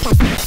Bye.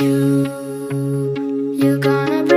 You, You're gonna